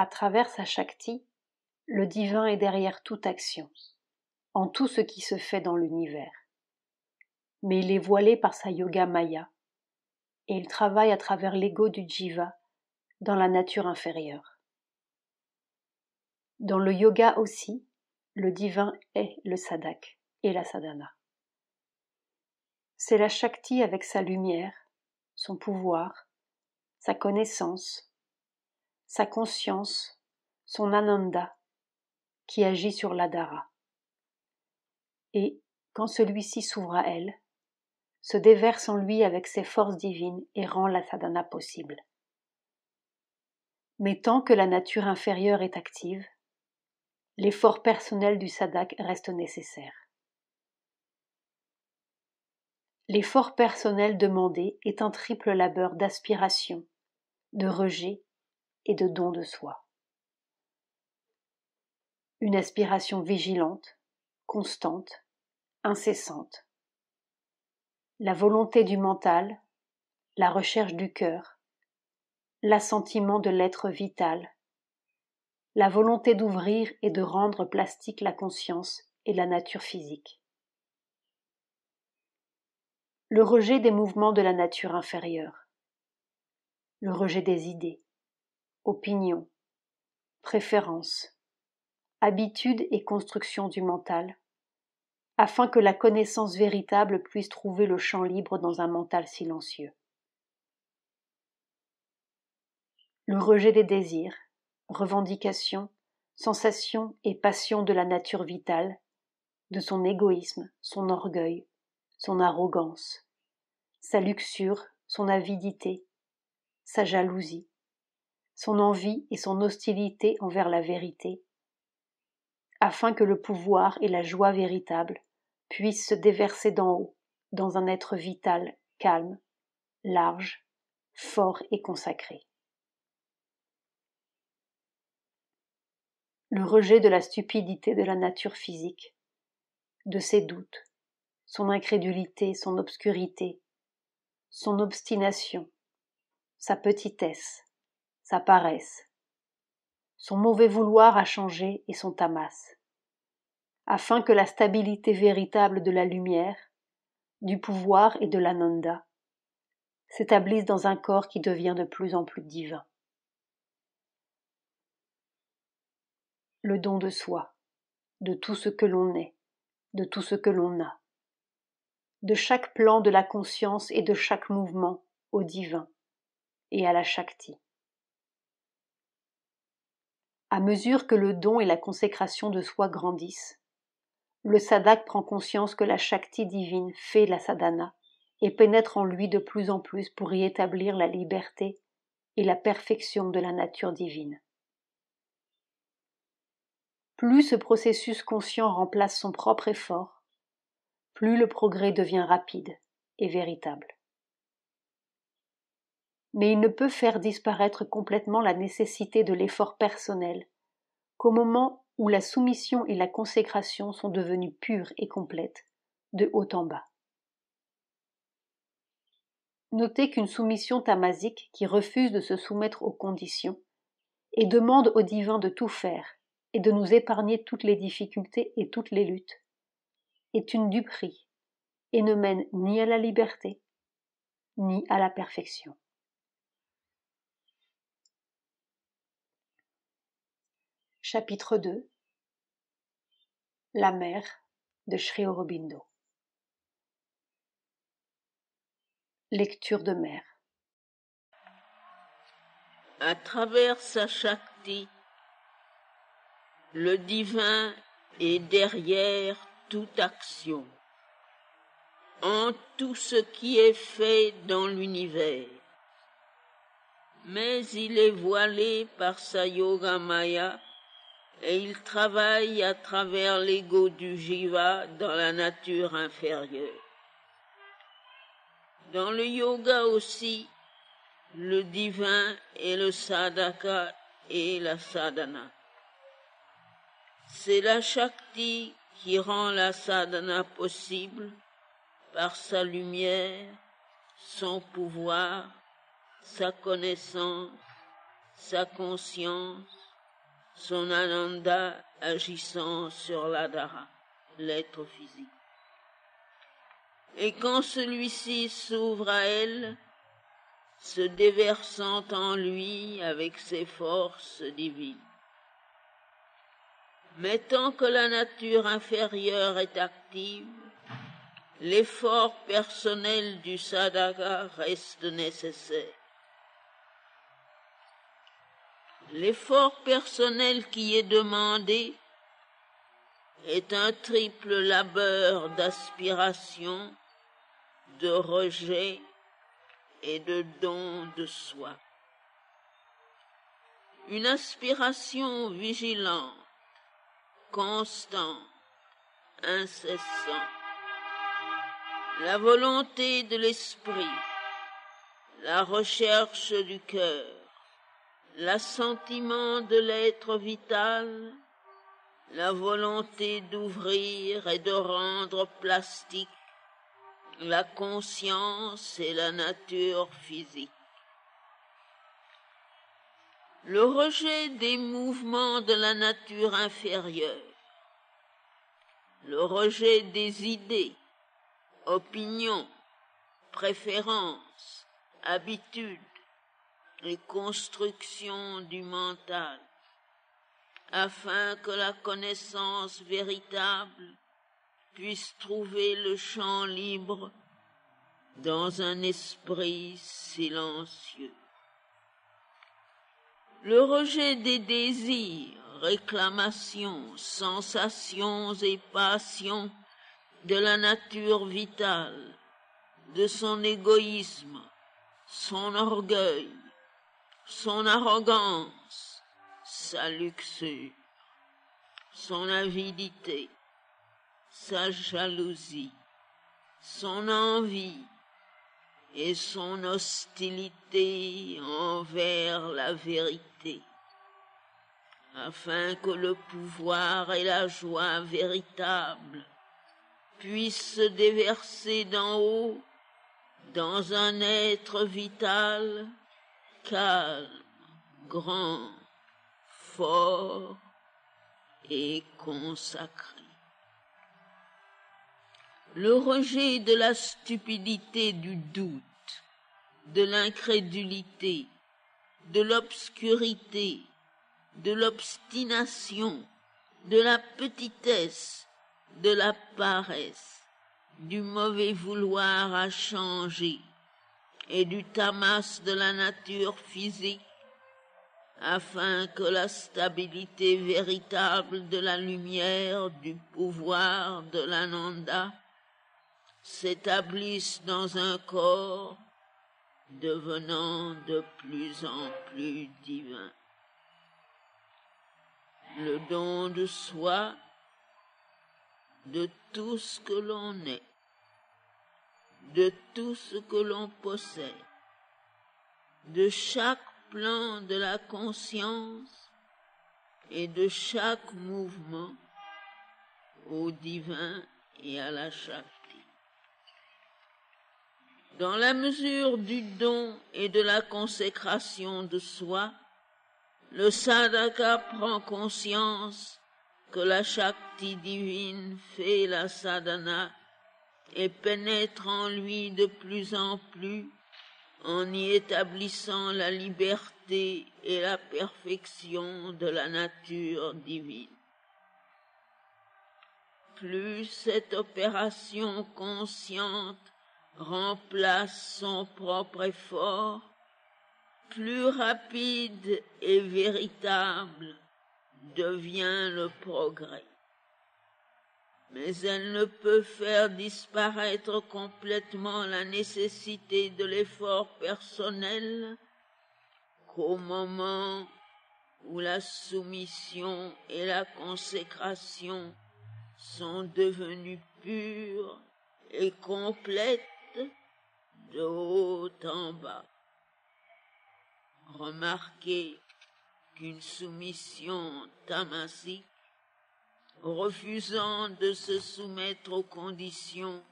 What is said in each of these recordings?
À travers sa Shakti, le divin est derrière toute action, en tout ce qui se fait dans l'univers. Mais il est voilé par sa yoga maya, et il travaille à travers l'ego du jiva dans la nature inférieure. Dans le yoga aussi, le divin est le sadak et la sadhana. C'est la Shakti avec sa lumière, son pouvoir, sa connaissance, sa conscience, son ananda, qui agit sur l'adhara. Et, quand celui-ci s'ouvre à elle, se déverse en lui avec ses forces divines et rend la sadhana possible. Mais tant que la nature inférieure est active, l'effort personnel du sadak reste nécessaire. L'effort personnel demandé est un triple labeur d'aspiration, de rejet et de don de soi. Une aspiration vigilante, constante, incessante. La volonté du mental, la recherche du cœur, l'assentiment de l'être vital, la volonté d'ouvrir et de rendre plastique la conscience et la nature physique le rejet des mouvements de la nature inférieure, le rejet des idées, opinions, préférences, habitudes et constructions du mental, afin que la connaissance véritable puisse trouver le champ libre dans un mental silencieux. Le rejet des désirs, revendications, sensations et passions de la nature vitale, de son égoïsme, son orgueil, son arrogance, sa luxure, son avidité, sa jalousie, son envie et son hostilité envers la vérité, afin que le pouvoir et la joie véritable puissent se déverser d'en haut dans un être vital, calme, large, fort et consacré. Le rejet de la stupidité de la nature physique, de ses doutes, son incrédulité, son obscurité, son obstination, sa petitesse, sa paresse, son mauvais vouloir à changer et son tamas, afin que la stabilité véritable de la lumière, du pouvoir et de l'ananda s'établisse dans un corps qui devient de plus en plus divin. Le don de soi, de tout ce que l'on est, de tout ce que l'on a de chaque plan de la conscience et de chaque mouvement au divin et à la Shakti. À mesure que le don et la consécration de soi grandissent, le sadak prend conscience que la Shakti divine fait la sadhana et pénètre en lui de plus en plus pour y établir la liberté et la perfection de la nature divine. Plus ce processus conscient remplace son propre effort, plus le progrès devient rapide et véritable. Mais il ne peut faire disparaître complètement la nécessité de l'effort personnel qu'au moment où la soumission et la consécration sont devenues pures et complètes, de haut en bas. Notez qu'une soumission tamasique qui refuse de se soumettre aux conditions et demande au divin de tout faire et de nous épargner toutes les difficultés et toutes les luttes, est une duperie et ne mène ni à la liberté, ni à la perfection. Chapitre 2 La mère de Sri Aurobindo. Lecture de mère. À travers sa Shakti, le divin est derrière toute action, en tout ce qui est fait dans l'univers. Mais il est voilé par sa yoga maya et il travaille à travers l'ego du jiva dans la nature inférieure. Dans le yoga aussi, le divin est le sadhaka et la sadhana. C'est la Shakti qui rend la sadhana possible par sa lumière, son pouvoir, sa connaissance, sa conscience, son ananda agissant sur l'adhara, l'être physique. Et quand celui-ci s'ouvre à elle, se déversant en lui avec ses forces divines. Mais tant que la nature inférieure est active, l'effort personnel du sadhaka reste nécessaire. L'effort personnel qui est demandé est un triple labeur d'aspiration, de rejet et de don de soi. Une aspiration vigilante, constante, incessante. La volonté de l'esprit, la recherche du cœur, l'assentiment de l'être vital, la volonté d'ouvrir et de rendre plastique la conscience et la nature physique. Le rejet des mouvements de la nature inférieure, le rejet des idées, opinions, préférences, habitudes, les constructions du mental, afin que la connaissance véritable puisse trouver le champ libre dans un esprit silencieux. Le rejet des désirs, réclamations, sensations et passions de la nature vitale, de son égoïsme, son orgueil, son arrogance, sa luxure, son avidité, sa jalousie, son envie et son hostilité envers la vérité, afin que le pouvoir et la joie véritable puissent se déverser d'en haut dans un être vital calme, grand, fort et consacré. Le rejet de la stupidité du doute, de l'incrédulité, de l'obscurité, de l'obstination, de la petitesse, de la paresse, du mauvais vouloir à changer, et du tamas de la nature physique afin que la stabilité véritable de la lumière, du pouvoir de l'ananda s'établisse dans un corps devenant de plus en plus divin. Le don de soi, de tout ce que l'on est, de tout ce que l'on possède, de chaque plan de la conscience et de chaque mouvement au divin et à la Shakti. Dans la mesure du don et de la consécration de soi, le sadhaka prend conscience que la Shakti divine fait la sadhana et pénètre en lui de plus en plus en y établissant la liberté et la perfection de la nature divine. Plus cette opération consciente remplace son propre effort, plus rapide et véritable devient le progrès mais elle ne peut faire disparaître complètement la nécessité de l'effort personnel qu'au moment où la soumission et la consécration sont devenues pures et complètes de haut en bas. Remarquez qu'une soumission tamasique refusant de se soumettre aux conditions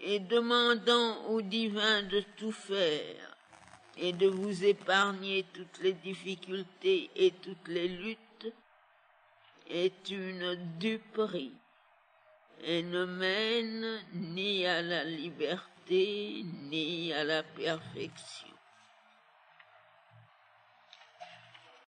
et demandant au divin de tout faire et de vous épargner toutes les difficultés et toutes les luttes est une duperie et ne mène ni à la liberté ni à la perfection.